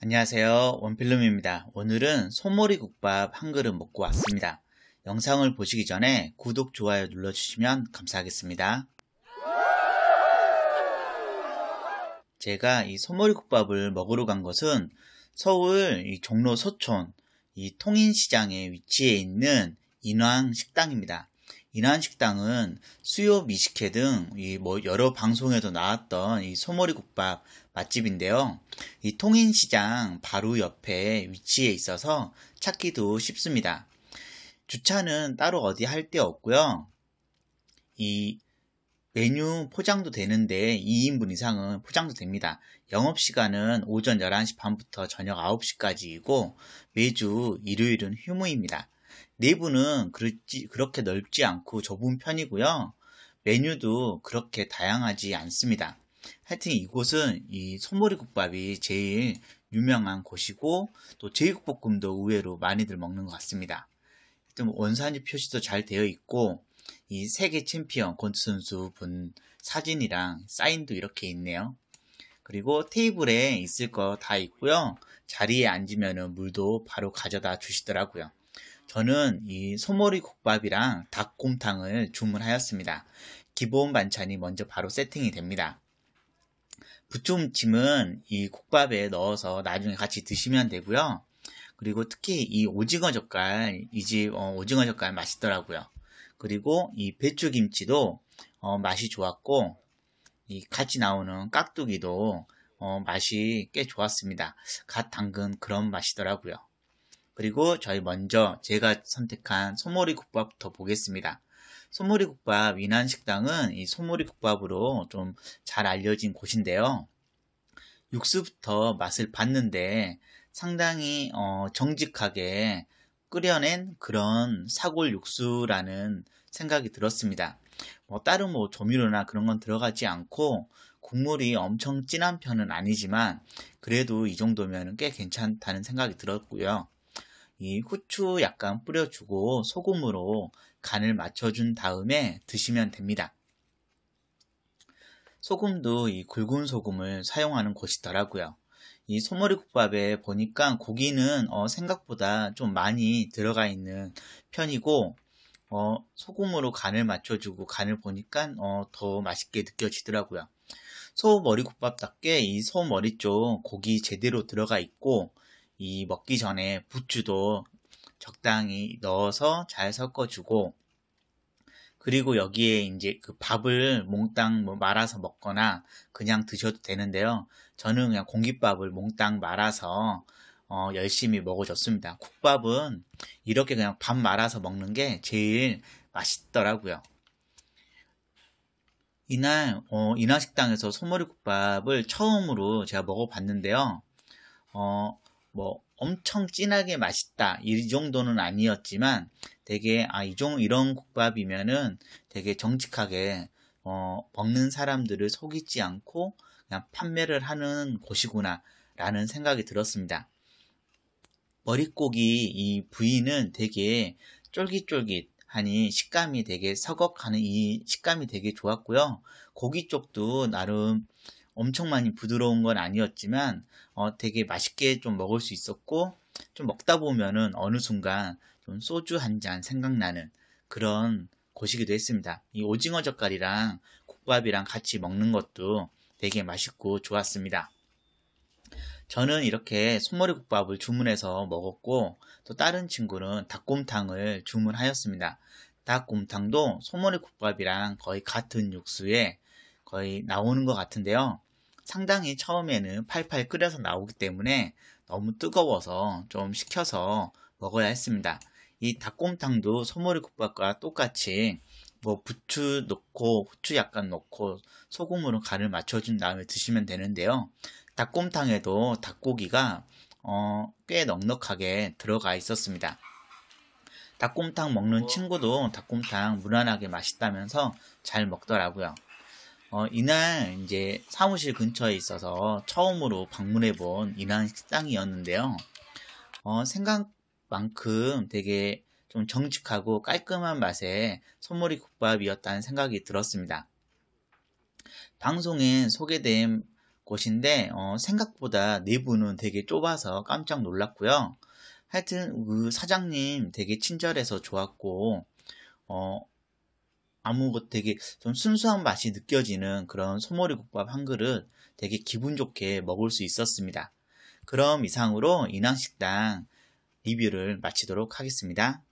안녕하세요. 원필름입니다. 오늘은 소머리 국밥 한 그릇 먹고 왔습니다. 영상을 보시기 전에 구독 좋아요 눌러주시면 감사하겠습니다. 제가 이 소머리 국밥을 먹으러 간 것은 서울 종로 서촌 이 통인시장에 위치해 있는 인왕 식당입니다. 인왕 식당은 수요 미식회 등뭐 여러 방송에도 나왔던 이 소머리 국밥 맛집인데요. 이 통인시장 바로 옆에 위치해 있어서 찾기도 쉽습니다. 주차는 따로 어디 할 데 없고요. 이 메뉴 포장도 되는데 2인분 이상은 포장도 됩니다. 영업시간은 오전 11시 반부터 저녁 9시까지이고 매주 일요일은 휴무입니다. 내부는 그렇지, 그렇게 넓지 않고 좁은 편이고요. 메뉴도 그렇게 다양하지 않습니다. 하여튼 이곳은 이 소머리 국밥이 제일 유명한 곳이고 또 제육볶음도 의외로 많이들 먹는 것 같습니다. 하여튼 원산지 표시도 잘 되어 있고 이 세계 챔피언 권투 선수 분 사진이랑 사인도 이렇게 있네요. 그리고 테이블에 있을 거 다 있고요. 자리에 앉으면 물도 바로 가져다 주시더라고요. 저는 이 소머리 국밥이랑 닭곰탕을 주문하였습니다. 기본 반찬이 먼저 바로 세팅이 됩니다. 부추무침은 이 국밥에 넣어서 나중에 같이 드시면 되고요. 그리고 특히 이 오징어 젓갈, 이집 어, 오징어 젓갈 맛있더라고요. 그리고 이 배추김치도 어, 맛이 좋았고, 이 같이 나오는 깍두기도 어, 맛이 꽤 좋았습니다. 갓 담근 그런 맛이더라고요. 그리고 저희 먼저 제가 선택한 소머리 국밥부터 보겠습니다. 소머리 국밥 위난식당은 이 소머리 국밥으로 좀 잘 알려진 곳인데요. 육수부터 맛을 봤는데 상당히 어, 정직하게 끓여낸 그런 사골 육수라는 생각이 들었습니다. 뭐 다른 뭐 조미료나 그런 건 들어가지 않고 국물이 엄청 진한 편은 아니지만 그래도 이 정도면 꽤 괜찮다는 생각이 들었고요. 이 후추 약간 뿌려주고 소금으로 간을 맞춰준 다음에 드시면 됩니다. 소금도 이 굵은 소금을 사용하는 곳이더라고요. 이 소머리국밥에 보니까 고기는 어 생각보다 좀 많이 들어가 있는 편이고 어 소금으로 간을 맞춰주고 간을 보니까 어 더 맛있게 느껴지더라고요. 소머리국밥답게 이 소머리 쪽 고기 제대로 들어가 있고 이 먹기 전에 부추도 적당히 넣어서 잘 섞어주고 그리고 여기에 이제 그 밥을 몽땅 뭐 말아서 먹거나 그냥 드셔도 되는데요. 저는 그냥 공깃밥을 몽땅 말아서 어, 열심히 먹어줬습니다. 국밥은 이렇게 그냥 밥 말아서 먹는 게 제일 맛있더라고요. 이날 어, 인화식당에서 소머리 국밥을 처음으로 제가 먹어봤는데요. 어, 뭐 엄청 진하게 맛있다 이 정도는 아니었지만 되게 아 이종 이런 국밥이면은 되게 정직하게 어, 먹는 사람들을 속이지 않고 그냥 판매를 하는 곳이구나 라는 생각이 들었습니다. 머릿고기 이 부위는 되게 쫄깃쫄깃하니 식감이 되게 서걱하는 이 식감이 되게 좋았고요. 고기 쪽도 나름 엄청 많이 부드러운 건 아니었지만 어, 되게 맛있게 좀 먹을 수 있었고 좀 먹다 보면은 어느 순간 좀 소주 한 잔 생각나는 그런 곳이기도 했습니다. 이 오징어 젓갈이랑 국밥이랑 같이 먹는 것도 되게 맛있고 좋았습니다. 저는 이렇게 손머리 국밥을 주문해서 먹었고 또 다른 친구는 닭곰탕을 주문하였습니다. 닭곰탕도 소머리 국밥이랑 거의 같은 육수에 거의 나오는 것 같은데요. 상당히 처음에는 팔팔 끓여서 나오기 때문에 너무 뜨거워서 좀 식혀서 먹어야 했습니다. 이 닭곰탕도 소머리 국밥과 똑같이 뭐 부추 넣고 후추 약간 넣고 소금으로 간을 맞춰준 다음에 드시면 되는데요. 닭곰탕에도 닭고기가 어, 꽤 넉넉하게 들어가 있었습니다. 닭곰탕 먹는 친구도 닭곰탕 무난하게 맛있다면서 잘 먹더라고요. 어, 이날 이제 사무실 근처에 있어서 처음으로 방문해 본 이날 식당이었는데요. 어, 생각만큼 되게 좀 정직하고 깔끔한 맛의 소머리 국밥이었다는 생각이 들었습니다. 방송에 소개된 곳인데 어, 생각보다 내부는 되게 좁아서 깜짝 놀랐고요. 하여튼 그 사장님 되게 친절해서 좋았고 어, 아무것 되게 좀 순수한 맛이 느껴지는 그런 소머리 국밥 한 그릇 되게 기분 좋게 먹을 수 있었습니다. 그럼 이상으로 인왕식당 리뷰를 마치도록 하겠습니다.